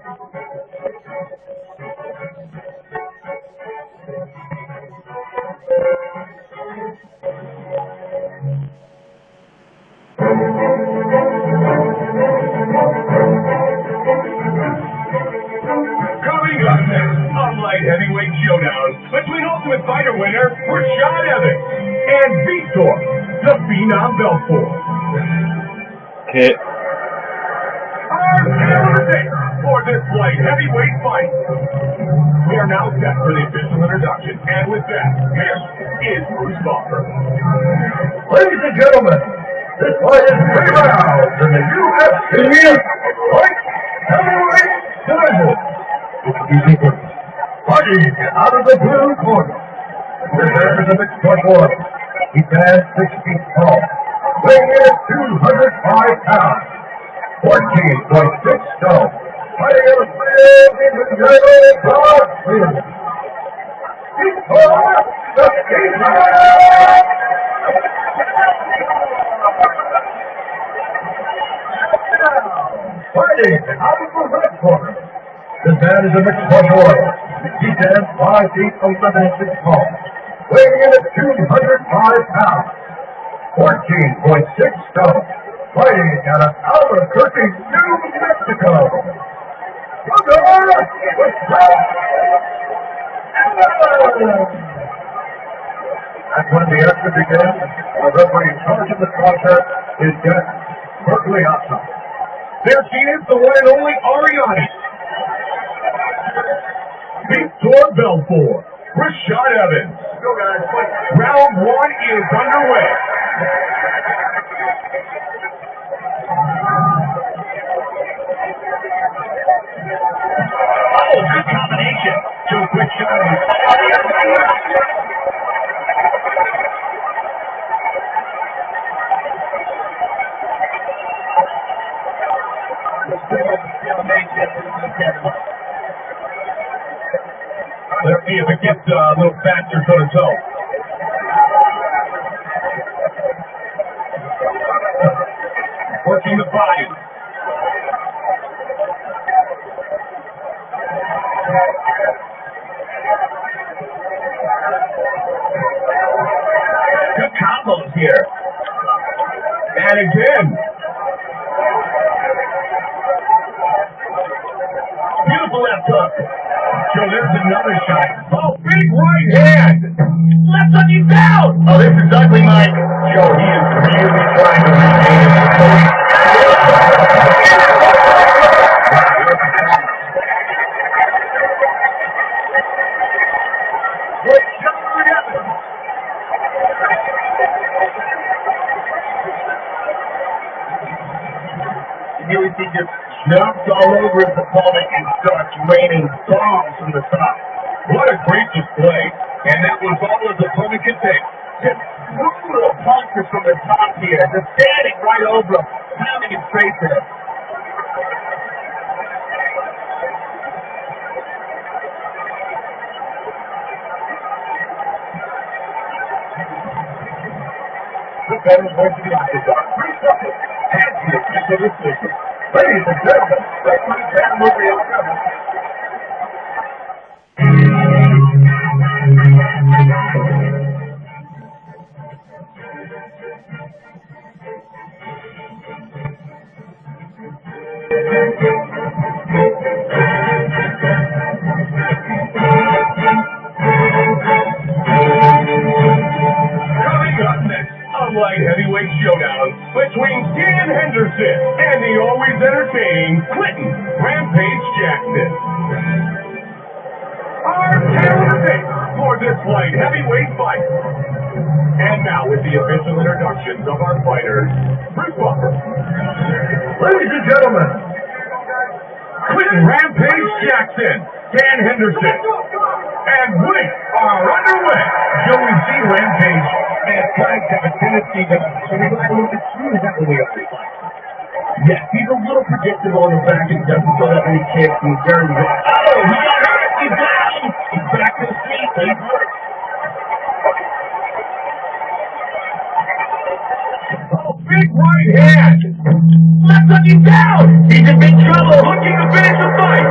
Coming up heavyweight showdown between Ultimate Fighter winner Rashad Evans and the Phenom. Hit. This light heavyweight fight. We are now set for the official introduction, and with that, here is Bruce Buffer. Ladies and gentlemen, this fight is three rounds in the UFC Light Heavyweight Division. Fighting out of the blue corner. This is a mixed. He stands six feet tall, weighing in at 205 pounds, 14.6 stone. Out the. This man is a mixed martial artist. He stands 5 feet 11 inches tall, weighing in at 205 pounds, 14.6 That's when the action begins. The referee in charge of the contest is Berkeley Asa. There she is, the one and only Arianny. Vitor Belfort, Rashad Evans. Go guys. Round one is underway. Oh, if it gets uh, a little faster toe to toe. Working the body. Good combos here. And again. Beautiful left hook. So there's another shot. Big right hand. Left hook you down. Oh, this is ugly, Mike. Joe, he is really trying to regain his composure. See just jumps all over his opponent and starts raining bombs from the top. What a great display. And that was all his opponent could take. Just brutal punches from the top here, just standing right over him, pounding his face in. Ladies and gentlemen, let's put Van Murray Thank you. This light heavyweight fight. And now with the official introductions of our fighters, Bruce Buffer, Ladies and gentlemen, Quinton Rampage Jackson, Dan Henderson, and we are underway. Joey C. Rampage and Frank have a tendency to, rely a little bit too heavily on this fight. Yes, he's a little predictable in the back and doesn't throw that many kicks and he's very looking to finish the fight.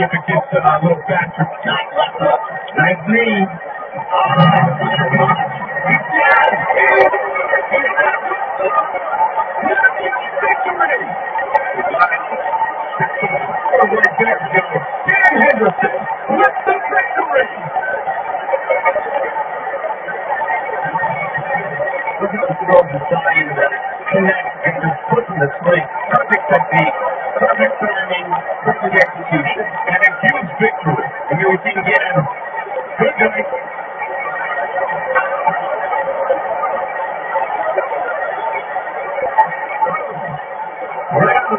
be up against a little faster. Nice knee. Dan Henderson Perfect technique timing, perfect execution, and a huge victory. And we see again. Good night. Right on the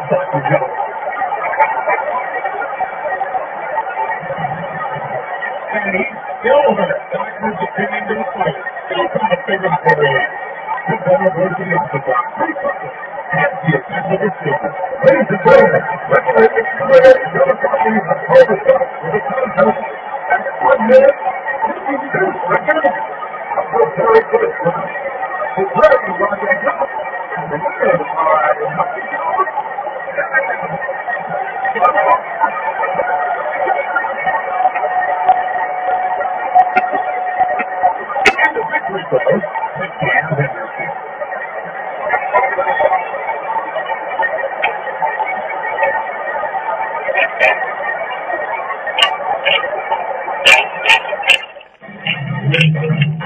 referee extraordinary